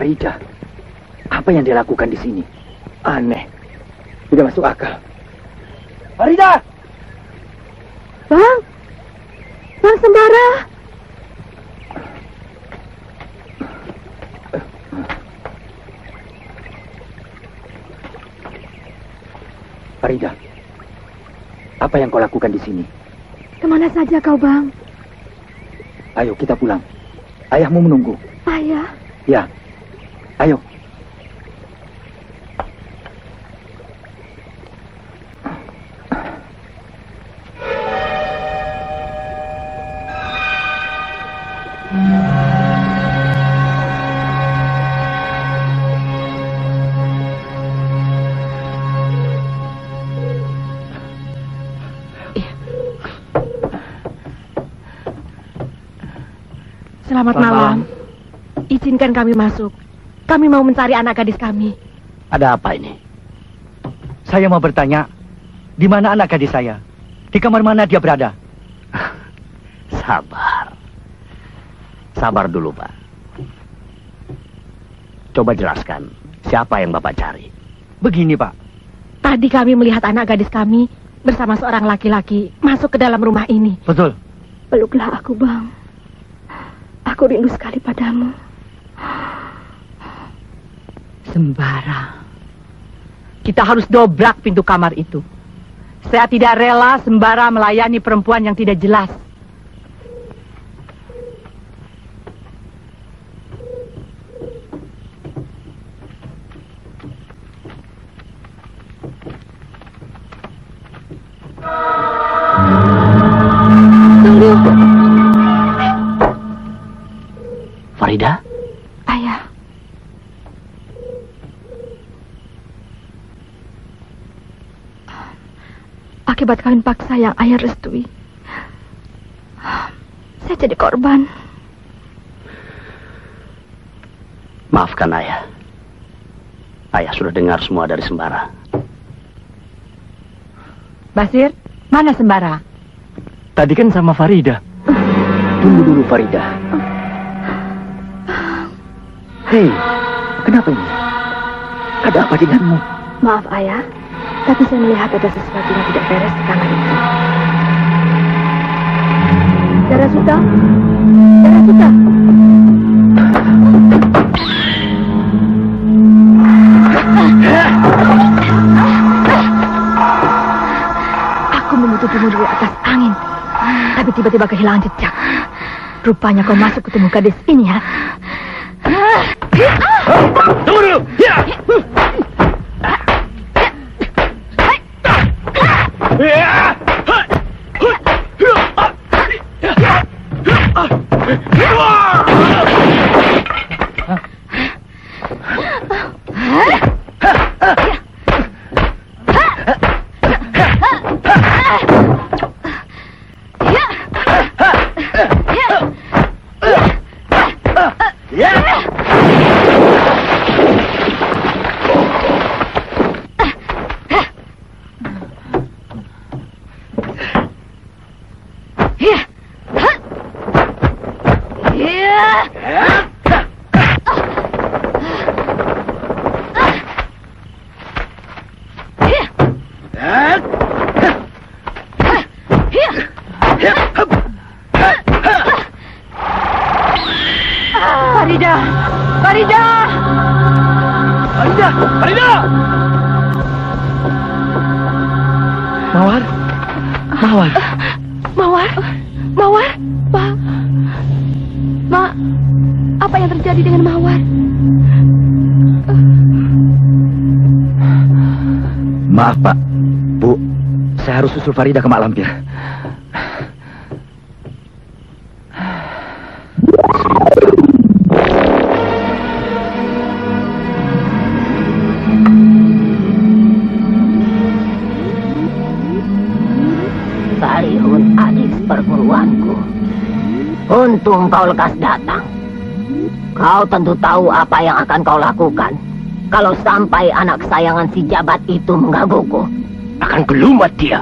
Farida. Apa yang dia lakukan di sini? Aneh. Tidak masuk akal. Farida! Bang! Bang Sembara! Farida. Apa yang kau lakukan di sini? Ke mana saja kau, Bang? Ayo kita pulang. Ayahmu menunggu. Ayah. Ya. Izinkan kami masuk. Kami mau mencari anak gadis kami. Ada apa ini? Saya mau bertanya, di mana anak gadis saya? Di kamar mana dia berada? Sabar. Sabar dulu, Pak. Coba jelaskan, siapa yang Bapak cari? Begini, Pak. Tadi kami melihat anak gadis kami bersama seorang laki-laki masuk ke dalam rumah ini. Betul. Peluklah aku, Bang. Aku rindu sekali padamu. Sembara. Kita harus dobrak pintu kamar itu. Saya tidak rela Sembara melayani perempuan yang tidak jelas. Akibat kawin paksa yang ayah restui. Saya jadi korban. Maafkan ayah. Ayah sudah dengar semua dari Sembara. Basir, mana Sembara? Tadi kan sama Farida. Tunggu dulu Farida. Hei, kenapa ini? Ada apa denganmu? Maaf ayah, tapi saya melihat ada sesuatu yang tidak beres di kamar itu. Dara Suta, Dara Suta. Aku menutupimu dari atas angin, tapi tiba-tiba kehilangan jejak. Rupanya kau masuk ketemu gadis ini ya. Farida ke Mak Lampir. Salihun adik perguruanku. Untung kau lekas datang. Kau tentu tahu apa yang akan kau lakukan. Kalau sampai anak kesayangan si jabat itu menggangguku. Akan gelumat dia.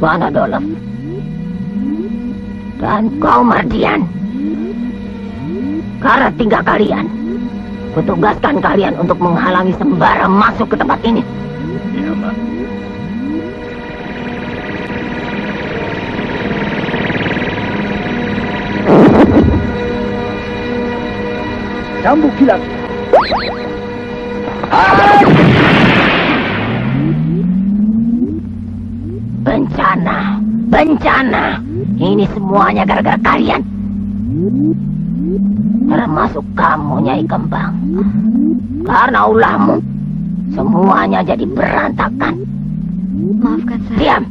Tuan Adolf. Dan kau Mardian. Karena tinggal kalian. Kutugaskan kalian untuk menghalangi sembara masuk ke tempat ini. Ya, Mak. Cambuk kilat. Bencana, bencana. Ini semuanya gara-gara kalian. Termasuk kamu, Nyai Kembang. Karena ulahmu, semuanya jadi berantakan. Maafkan saya. Diam!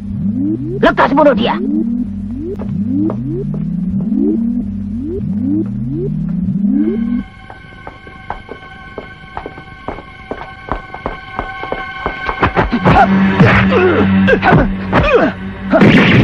Lekas bunuh dia! Huh?